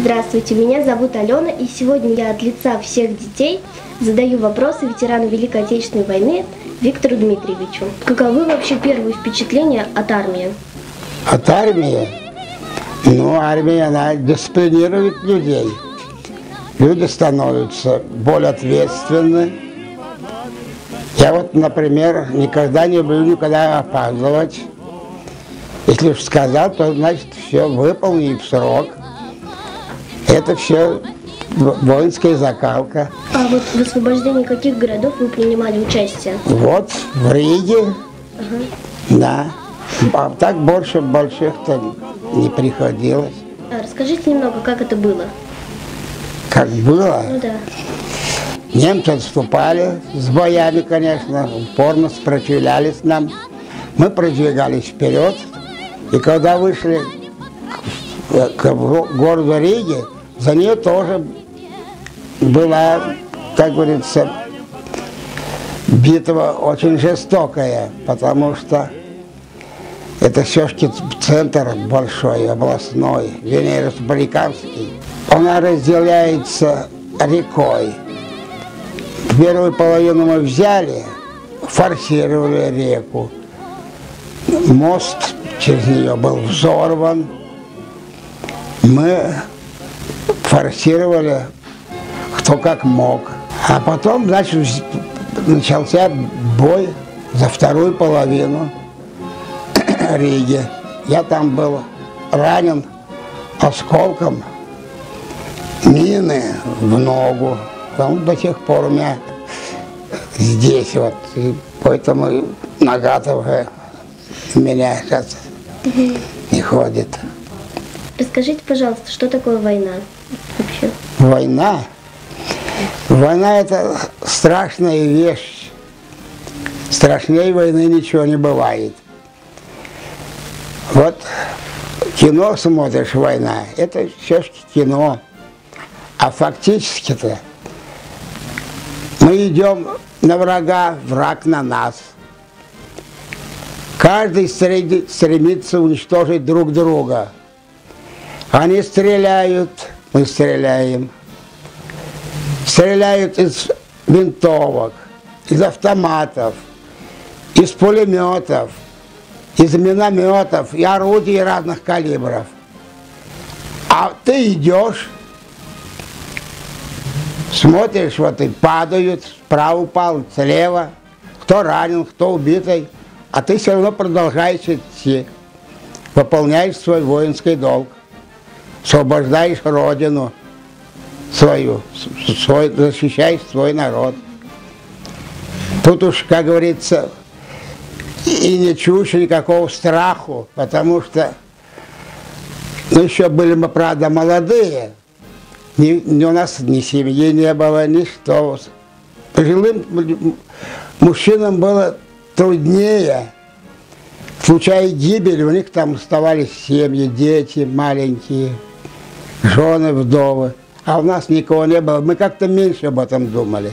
Здравствуйте, меня зовут Алена, и сегодня я от лица всех детей задаю вопросы ветерану Великой Отечественной войны Виктору Дмитриевичу. Каковы вообще первые впечатления от армии? От армии? Ну, армия, она дисциплинирует людей. Люди становятся более ответственны. Я вот, например, никогда не люблю никогда опаздывать. Если уж сказал, то значит все выполнить в срок. Это все воинская закалка. А вот в освобождении каких городов вы принимали участие? Вот в Риге, да. А так больше больших-то не приходилось. А расскажите немного, как это было? Как было? Ну да. Немцы отступали с боями, конечно, упорно сопротивлялись нам. Мы продвигались вперед. И когда вышли к, к городу Риге, за нее тоже была, как говорится, битва очень жестокая, потому что это все-таки центр большой, областной, вернее, республиканский. Она разделяется рекой. Первую половину мы взяли, форсировали реку. Мост через нее был взорван. Мы форсировали кто как мог. А потом, значит, начался бой за вторую половину Риги. Я там был ранен осколком мины в ногу. Он до сих пор у меня здесь вот. И поэтому нога-то уже у меня сейчас не ходит. Расскажите, пожалуйста, что такое война вообще? Война? Война это страшная вещь. Страшнее войны ничего не бывает. Вот кино смотришь, война, это все-таки кино. А фактически-то мы идем на врага, враг на нас. Каждый стремится уничтожить друг друга. Они стреляют, мы стреляем. Стреляют из винтовок, из автоматов, из пулеметов, из минометов и орудий разных калибров. А ты идешь, смотришь, вот и падают, справа упал, слева, кто ранен, кто убитый, а ты все равно продолжаешь идти, выполняешь свой воинский долг, освобождаешь родину свою, свой, защищаешь свой народ. Тут уж, как говорится, и не чушь никакого страху, потому что ну, еще были мы, правда, молодые, ни, ни у нас ни семьи не было, ни что. Пожилым мужчинам было труднее. Случая гибели, у них там оставались семьи, дети маленькие, жены, вдовы. А у нас никого не было. Мы как-то меньше об этом думали.